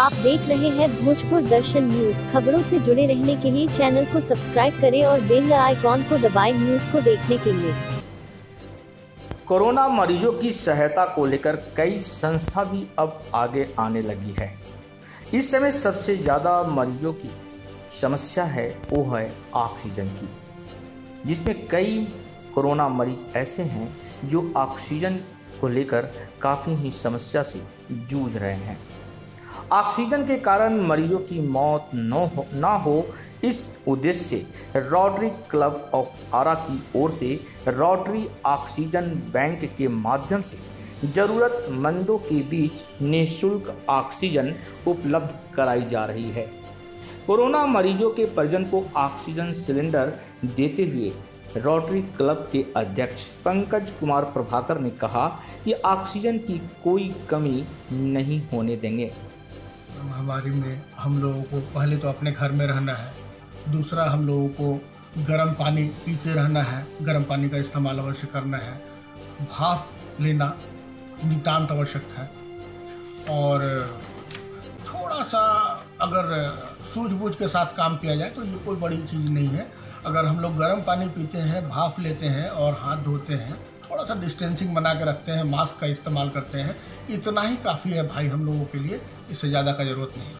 आप देख रहे हैं भोजपुर दर्शन न्यूज़। खबरों से जुड़े रहने के लिए चैनल को सब्सक्राइब करें और बेल आइकॉन को दबाएँ न्यूज़ को देखने के लिए। कोरोना मरीजों की सहायता को लेकर कई संस्था भी अब आगे आने लगी है। इस समय सबसे ज़्यादा मरीजों की समस्या है, वो है ऑक्सीजन की। जिसमें कई कोरोना मरीज़ ऐसे हैं जो ऑक्सीजन को लेकर काफ़ी ही समस्या से जूझ रहे हैं। ऑक्सीजन के कारण मरीजों की मौत न हो, ना हो, इस उद्देश्य से रोटरी क्लब ऑफ़ आरा की ओर से रोटरी ऑक्सीजन बैंक के माध्यम से जरूरतमंदों के बीच निःशुल्क ऑक्सीजन उपलब्ध कराई जा रही है। कोरोना मरीजों के परिजन को ऑक्सीजन सिलेंडर देते हुए रोटरी क्लब के अध्यक्ष पंकज कुमार प्रभाकर ने कहा कि ऑक्सीजन की कोई कमी नहीं होने देंगे। महामारी में हम लोगों को पहले तो अपने घर में रहना है, दूसरा हम लोगों को गर्म पानी पीते रहना है, गर्म पानी का इस्तेमाल अवश्य करना है, भाप लेना नितान्त आवश्यक है। और थोड़ा सा अगर सूझबूझ के साथ काम किया जाए तो ये कोई बड़ी चीज़ नहीं है। अगर हम लोग गर्म पानी पीते हैं, भाप लेते हैं और हाथ धोते हैं थोड़ा सा डिस्टेंसिंग बना के रखते हैं मास्क का इस्तेमाल करते हैं, इतना ही काफ़ी है भाई हम लोगों के लिए, इससे ज़्यादा का ज़रूरत नहीं